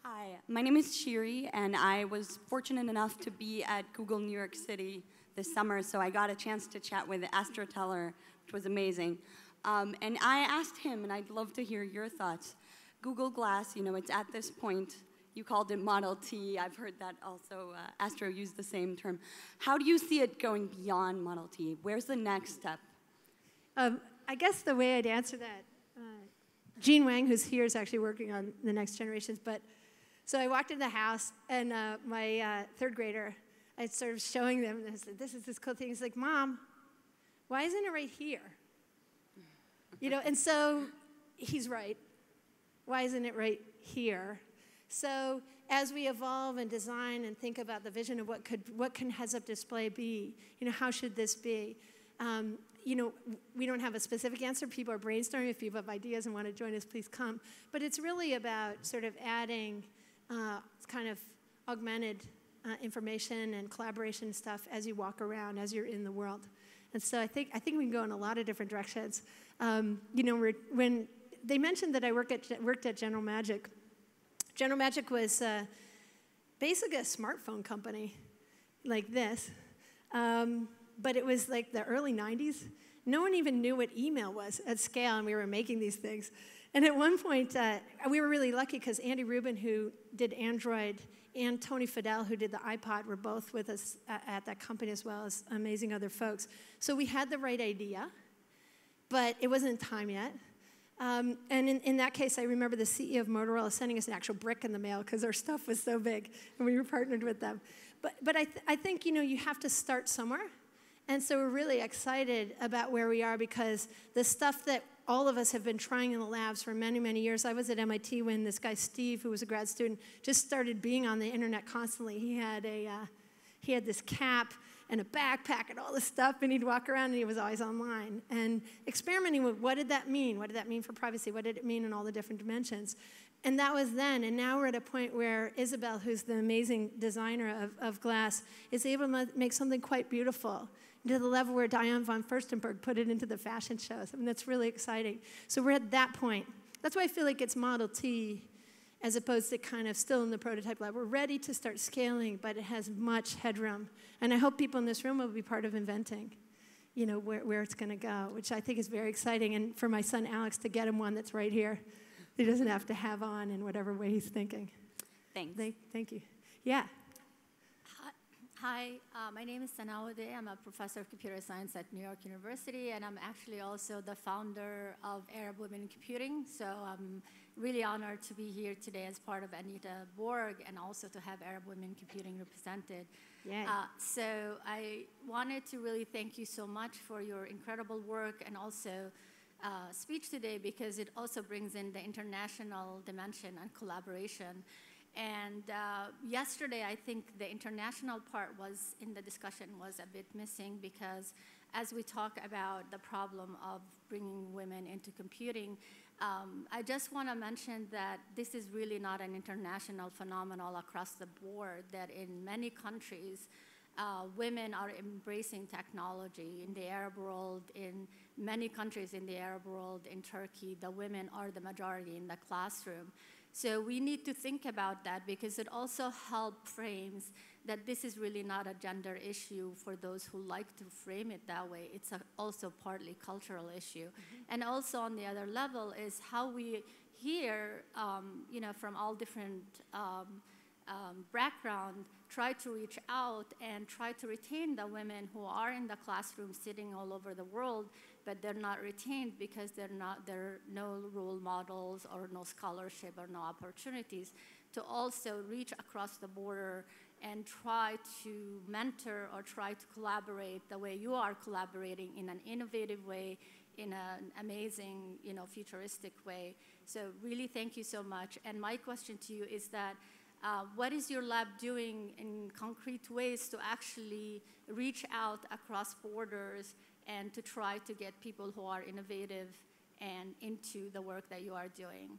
Hi, my name is Shiri, and I was fortunate enough to be at Google New York City this summer, so I got a chance to chat with Astro Teller, which was amazing. Um, and I asked him, and I'd love to hear your thoughts. Google Glass, you know, it's at this point. You called it Model T. I've heard that also. Uh, Astro used the same term. How do you see it going beyond Model T? Where's the next step? Um, I guess the way I'd answer that, uh, Jean Wang, who's here, is actually working on the next generations, but so I walked in the house, and uh, my uh, third grader, I started showing them, and I said, This is this cool thing. He's like, Mom, why isn't it right here? You know, and so he's right. Why isn't it right here? So as we evolve and design and think about the vision of what could what can heads up display be, you know, how should this be? Um, you know, we don't have a specific answer. People are brainstorming. If people have ideas and want to join us, please come. But it's really about sort of adding uh, kind of augmented uh, information and collaboration stuff as you walk around, as you're in the world. And so I think, I think we can go in a lot of different directions. Um, you know, when they mentioned that I work at, worked at General Magic, General Magic was uh, basically a smartphone company like this, um, but it was like the early 90s. No one even knew what email was at scale, and we were making these things. And at one point, uh, we were really lucky because Andy Rubin, who did Android, and Tony Fadell, who did the iPod, were both with us at, at that company as well as amazing other folks. So we had the right idea, but it wasn't time yet. Um, and in, in, that case, I remember the CEO of Motorola sending us an actual brick in the mail because our stuff was so big, and we were partnered with them. But, but I, th I think you know you have to start somewhere, and so we're really excited about where we are because the stuff that all of us have been trying in the labs for many, many years. I was at MIT when this guy Steve, who was a grad student, just started being on the internet constantly. He had a uh, he had this cap and a backpack and all this stuff, and he'd walk around and he was always online and experimenting with what did that mean? What did that mean for privacy? What did it mean in all the different dimensions? And that was then. And now we're at a point where Isabelle, who's the amazing designer of, of glass, is able to make something quite beautiful to the level where Diane von Furstenberg put it into the fashion shows. I mean, that's really exciting. So we're at that point. That's why I feel like it's Model T as opposed to kind of still in the prototype lab. We're ready to start scaling, but it has much headroom. And I hope people in this room will be part of inventing, you know, where, where it's going to go, which I think is very exciting. And for my son Alex to get him one that's right here, he doesn't have to have on in whatever way he's thinking. Thanks. Thank, thank you. Yeah. Hi, uh, my name is Sana Odeh. I'm a professor of computer science at New York University, and I'm actually also the founder of Arab Women in Computing. So I'm really honored to be here today as part of Anita Borg and also to have Arab Women in Computing represented. Yeah. Uh, so I wanted to really thank you so much for your incredible work and also uh, speech today because it also brings in the international dimension and collaboration. And uh, yesterday, I think the international part was in the discussion was a bit missing because as we talk about the problem of bringing women into computing, um, I just want to mention that this is really not an international phenomenon across the board, that in many countries, uh, women are embracing technology in the Arab world, in many countries in the Arab world, in Turkey, the women are the majority in the classroom. So we need to think about that because it also helps frames that this is really not a gender issue for those who like to frame it that way. It's a, also partly cultural issue. Mm -hmm. And also on the other level is how we hear, um, you know, from all different um, um, background, try to reach out and try to retain the women who are in the classroom sitting all over the world but they're not retained because they're not, there are no role models or no scholarship or no opportunities to also reach across the border and try to mentor or try to collaborate the way you are collaborating in an innovative way in an amazing, you know, futuristic way. So really thank you so much. And my question to you is that uh, what is your lab doing in concrete ways to actually reach out across borders and to try to get people who are innovative and into the work that you are doing?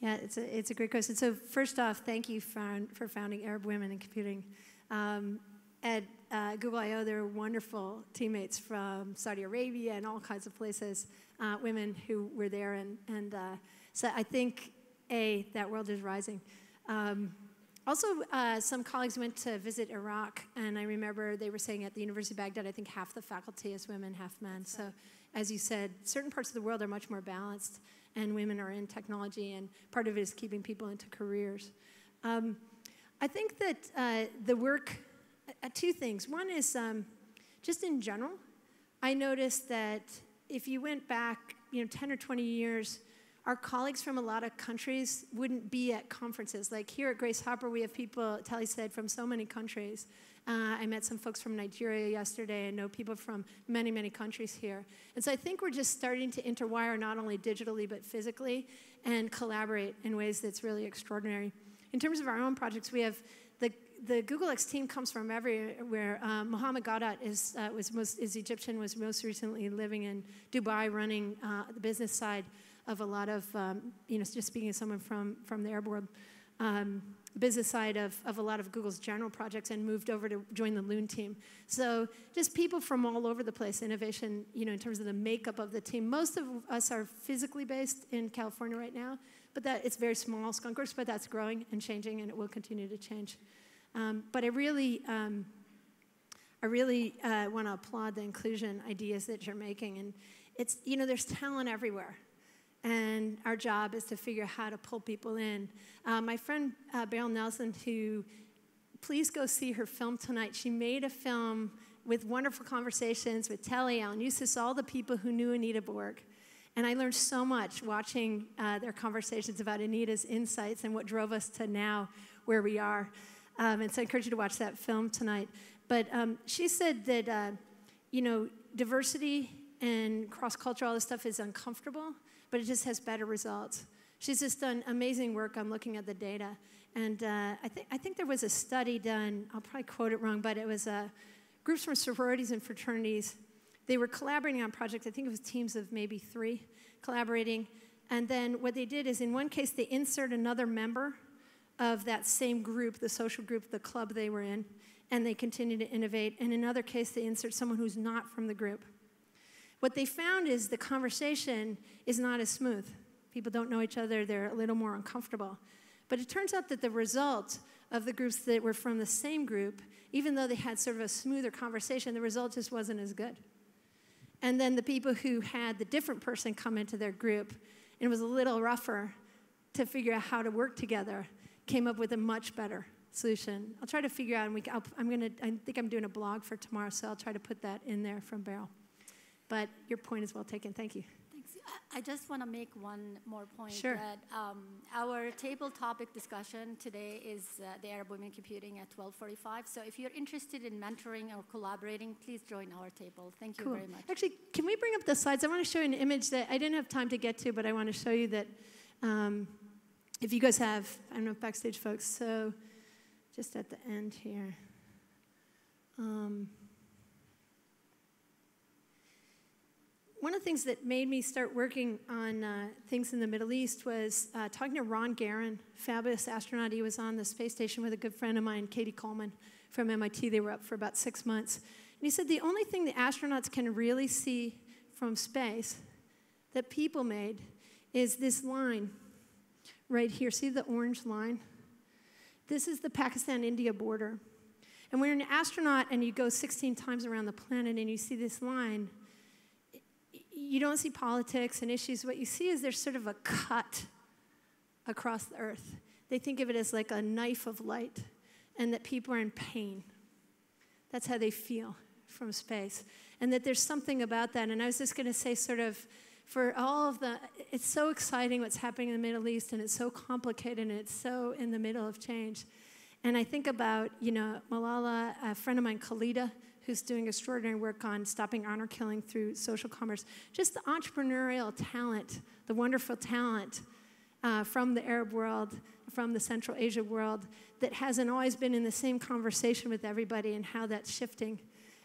Yeah, it's a, it's a great question. So first off, thank you for, for founding Arab Women in Computing. Um, at uh, Google I.O., there are wonderful teammates from Saudi Arabia and all kinds of places, uh, women who were there. And, and uh, so I think, A, that world is rising. Um, also, uh, some colleagues went to visit Iraq, and I remember they were saying at the University of Baghdad, I think half the faculty is women, half men. So, as you said, certain parts of the world are much more balanced, and women are in technology, and part of it is keeping people into careers. Um, I think that uh, the work, uh, two things. One is um, just in general, I noticed that if you went back, you know, 10 or 20 years, our colleagues from a lot of countries wouldn't be at conferences. Like here at Grace Hopper, we have people, Telle said, from so many countries. Uh, I met some folks from Nigeria yesterday. I know people from many, many countries here. And so I think we're just starting to interwire not only digitally but physically and collaborate in ways that's really extraordinary. In terms of our own projects, we have the, the Google X team comes from everywhere. Uh, Mohammed Gawdat is, uh, was most, is Egyptian, was most recently living in Dubai running uh, the business side of a lot of, um, you know, just speaking as someone from, from the world, um, business side of, of a lot of Google's general projects and moved over to join the Loon team. So just people from all over the place, innovation, you know, in terms of the makeup of the team. Most of us are physically based in California right now, but that it's very small, Skunkworks, but that's growing and changing, and it will continue to change. Um, but I really, um, I really uh, want to applaud the inclusion ideas that you're making, and it's, you know, there's talent everywhere and our job is to figure out how to pull people in. Uh, my friend uh, Beryl Nelson, who, please go see her film tonight. She made a film with wonderful conversations with Telle, Alan Eustace, all the people who knew Anita Borg. And I learned so much watching uh, their conversations about Anita's insights and what drove us to now where we are. Um, and so I encourage you to watch that film tonight. But um, she said that, uh, you know, diversity and cross cultural, all this stuff is uncomfortable but it just has better results. She's just done amazing work on looking at the data. And uh, I, th- I think there was a study done, I'll probably quote it wrong, but it was uh, groups from sororities and fraternities. They were collaborating on projects, I think it was teams of maybe three collaborating. And then what they did is, in one case, they insert another member of that same group, the social group, the club they were in, and they continue to innovate. And in another case, they insert someone who's not from the group. What they found is the conversation is not as smooth. People don't know each other, they're a little more uncomfortable. But it turns out that the result of the groups that were from the same group, even though they had sort of a smoother conversation, the result just wasn't as good. And then the people who had the different person come into their group, and it was a little rougher to figure out how to work together, came up with a much better solution. I'll try to figure out, and we, i am gonna, I think I'm doing a blog for tomorrow, so I'll try to put that in there from Beryl. But your point is well taken. Thank you. Thanks. I just want to make one more point. Sure. That um, our table topic discussion today is uh, the Arab Women Computing at 12:45. So if you're interested in mentoring or collaborating, please join our table. Thank you cool. very much. Actually, can we bring up the slides? I want to show you an image that I didn't have time to get to, but I want to show you that um, if you guys have, I don't know, backstage folks. So just at the end here. Um, one of the things that made me start working on uh, things in the Middle East was uh, talking to Ron Garan, fabulous astronaut. He was on the space station with a good friend of mine, Cady Coleman from MIT. They were up for about six months. And he said the only thing the astronauts can really see from space that people made is this line right here. See the orange line? This is the Pakistan India border. And when you're an astronaut and you go 16 times around the planet and you see this line, you don't see politics and issues. What you see is there's sort of a cut across the earth. They think of it as like a knife of light, and that people are in pain. That's how they feel from space. And that there's something about that. And I was just going to say, sort of, for all of the, it's so exciting what's happening in the Middle East, and it's so complicated, and it's so in the middle of change. And I think about, you know, Malala, a friend of mine, Khalida, who's doing extraordinary work on stopping honor killing through social commerce. Just the entrepreneurial talent, the wonderful talent uh, from the Arab world, from the Central Asia world, that hasn't always been in the same conversation with everybody and how that's shifting.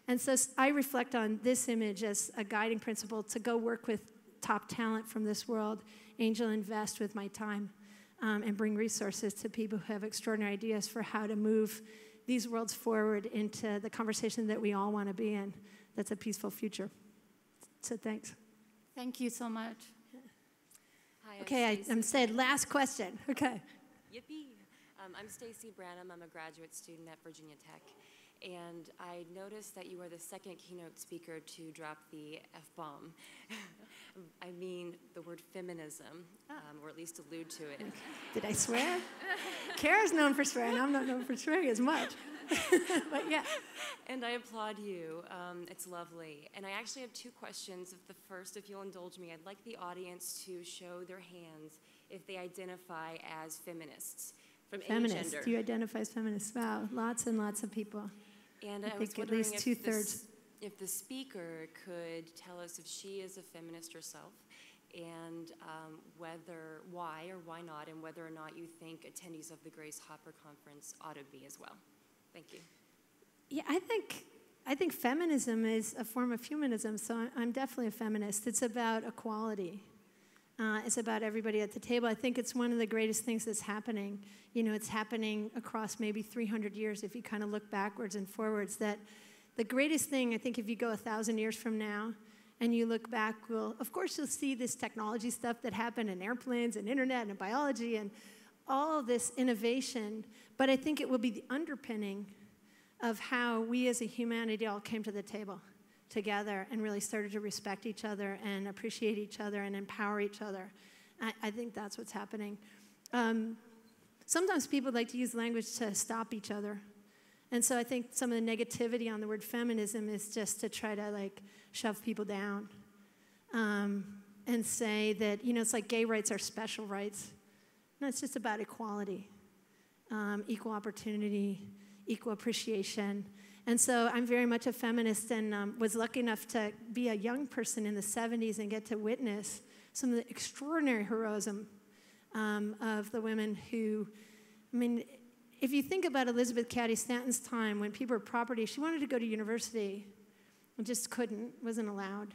And so I reflect on this image as a guiding principle to go work with top talent from this world, angel invest with my time, um, and bring resources to people who have extraordinary ideas for how to move these worlds forward into the conversation that we all want to be in that's a peaceful future. So thanks. Thank you so much. Hi, I'm Okay, I, I'm said last question. Okay. Yippee! Um, I'm Stacy Branham. I'm a graduate student at Virginia Tech. And I noticed that you are the second keynote speaker to drop the F bomb. I mean, the word feminism, um, or at least allude to it. Did I swear? Kara's known for swearing. I'm not known for swearing as much. but yeah. And I applaud you. Um, it's lovely. And I actually have two questions. The first, if you'll indulge me, I'd like the audience to show their hands if they identify as feminists from Feminist. any gender. Do you identify as feminist? Wow, lots and lots of people. And I I, was think at least two-thirds. If the speaker could tell us if she is a feminist herself, and um, whether, why or why not, and whether or not you think attendees of the Grace Hopper Conference ought to be as well. Thank you. Yeah, I think I think feminism is a form of humanism. So I'm definitely a feminist. It's about equality. Uh, it's about everybody at the table. I think it's one of the greatest things that's happening. You know, it's happening across maybe 300 years if you kind of look backwards and forwards. That the greatest thing, I think, if you go a thousand years from now and you look back, well, of course you'll see this technology stuff that happened in airplanes and internet and biology and all this innovation. But I think it will be the underpinning of how we as a humanity all came to the table together and really started to respect each other and appreciate each other and empower each other. I, I think that's what's happening. Um, sometimes people like to use language to stop each other. And so I think some of the negativity on the word feminism is just to try to like shove people down um, and say that, you know, it's like gay rights are special rights. No, it's just about equality, um, equal opportunity, equal appreciation. And so I'm very much a feminist and um, was lucky enough to be a young person in the 70s and get to witness some of the extraordinary heroism um, of the women who, I mean, if you think about Elizabeth Cady Stanton's time when people were property, she wanted to go to university and just couldn't, wasn't allowed.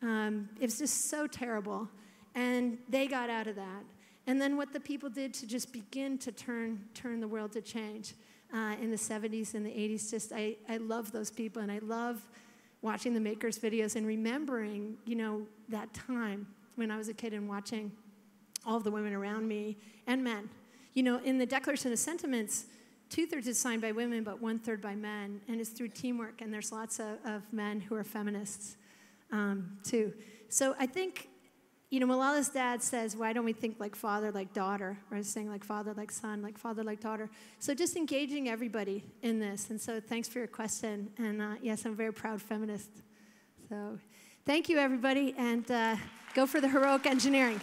Um, it was just so terrible. And they got out of that. And then what the people did to just begin to turn, turn the world to change uh, in the 70s and the 80s, just I, I love those people. And I love watching the makers videos and remembering, you know, that time when I was a kid and watching all the women around me and men. You know, in the Declaration of Sentiments, two thirds is signed by women, but one third by men, and it's through teamwork. And there's lots of, of men who are feminists um, too. So I think, you know, Malala's dad says, "Why don't we think like father, like daughter?" Or saying like father, like son, like father, like daughter. So just engaging everybody in this. And so thanks for your question. And uh, yes, I'm a very proud feminist. So thank you, everybody, and uh, go for the heroic engineering.